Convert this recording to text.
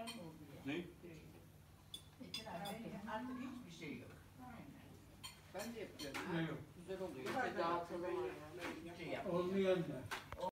Alttan oluyor. Ne? İki tane artık hiçbir şey yok. Ben de yapıyorum. Ne yok? Güzel oluyor. Bir dağıtılıyor. Şey Olmayan da.